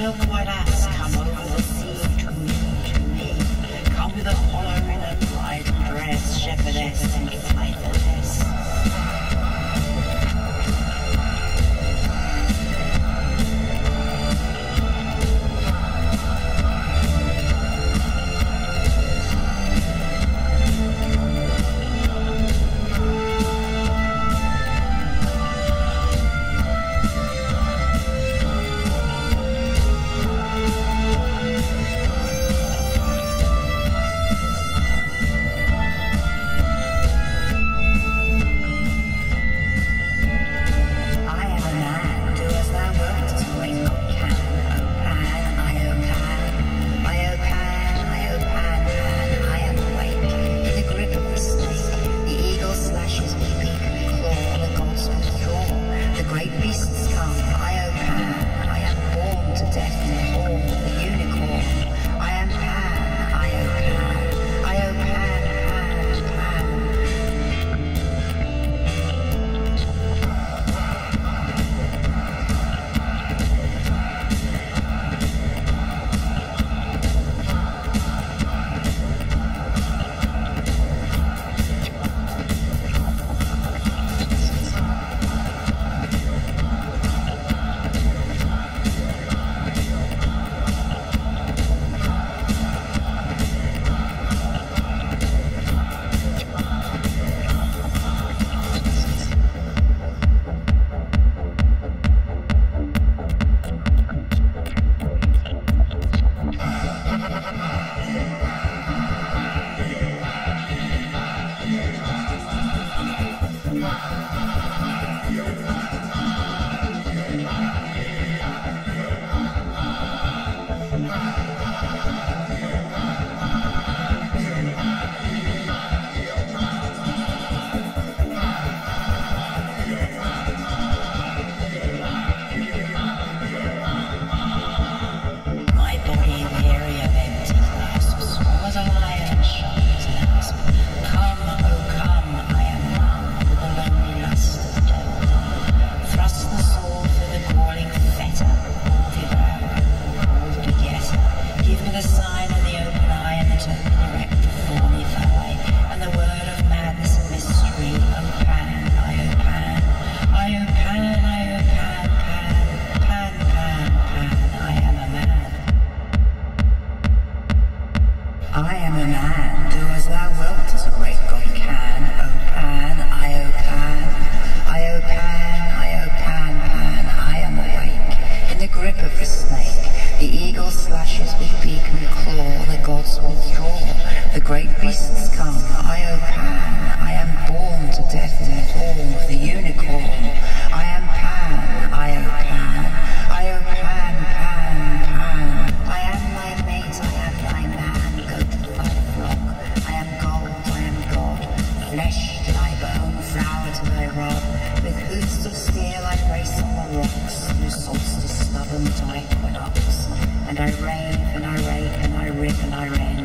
ass come over the sea to me. Come with Apollo in shepherdess Música and I rave and I rave and I rip and I rave.